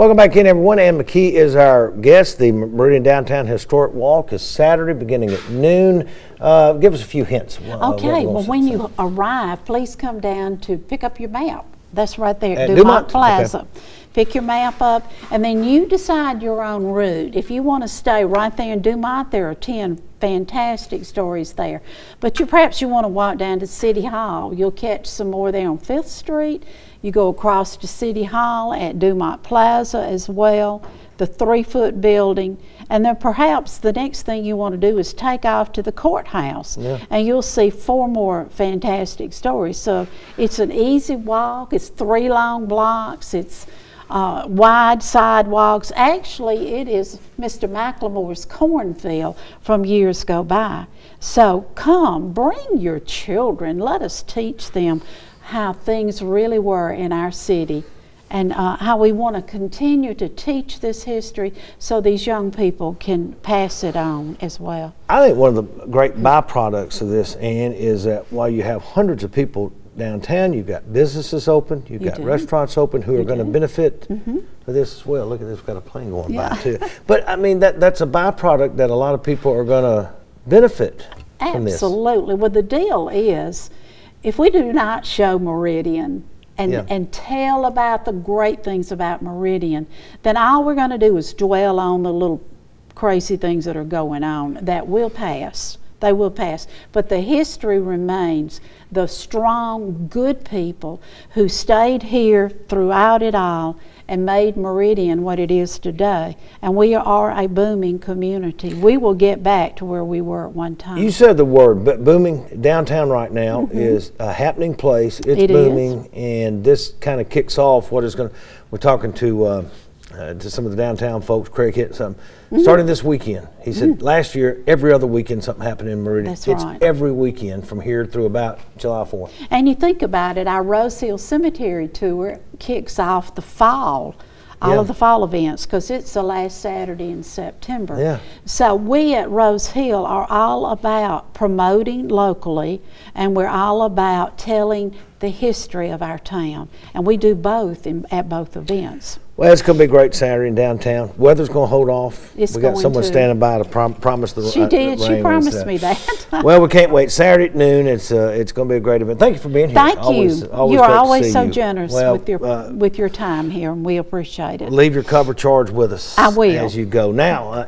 Welcome back in, everyone. Anne McKee is our guest. The Meridian Downtown Historic Walk is Saturday, beginning at noon. Uh, give us a few hints. uh, Okay, well, when you arrive, please come down to pick up your map. That's right there At Dumont? Dumont Okay. Pick your map up, and then you decide your own route. If you want to stay right there in Dumont, there are 10 fantastic stories there. But you perhaps you want to walk down to City Hall. You'll catch some more there on Fifth Street. You go across to City Hall at Dumont Plaza as well, the Threefoot building, and then perhaps the next thing you want to do is take off to the courthouse, and you'll see four more fantastic stories. So it's an easy walk. It's three long blocks. It's uh, wide sidewalks. Actually, it is Mr. McLemore's cornfield from years go by. So come, bring your children. Let us teach them how things really were in our city and uh, how we want to continue to teach this history so these young people can pass it on as well. I think one of the great byproducts of this, Anne, is that while you have hundreds of people downtown, you've got businesses open, you've You got do. restaurants open who are going to do. Mm-hmm. benefit for this as well. Look at this, we've got a plane going by too. But I mean, that that's a byproduct that a lot of people are going to benefit from this. Absolutely. Well, the deal is, if we do not show Meridian and, Yeah. and tell about the great things about Meridian, then all we're going to do is dwell on the little crazy things that are going on that will pass. They will pass. But the history remains the strong, good people who stayed here throughout it all and made Meridian what it is today. And we are a booming community. We will get back to where we were at one time. You said the word, but booming downtown right now is a happening place. It's Mm-hmm. It is. booming, and this kind of kicks off what is going to. We're talking to uh, uh, to some of the downtown folks. Craig hit something Mm-hmm. starting this weekend. He said last year, every other weekend, something happened in Meridian. That's it's right. every weekend from here through about July 4th. And you think about it, our Rose Hill Cemetery tour kicks off the fall, all Yeah. of the fall events, because it's the last Saturday in September. Yeah. So we at Rose Hill are all about promoting locally, and we're all about telling the history of our town. And we do both in, at both events. Well, it's going to be a great Saturday in downtown. Weather's going to hold off. It's we got someone to. standing by to prom- promise the She uh, the did. She promised me that. well, we can't wait. Saturday at noon. It's uh, it's going to be a great event. Thank you for being here. Thank Always- you. always you are always so you. generous Well, with your uh, with your time here, and we appreciate it. leave your cover charge with us. I will. as you go. Now, uh,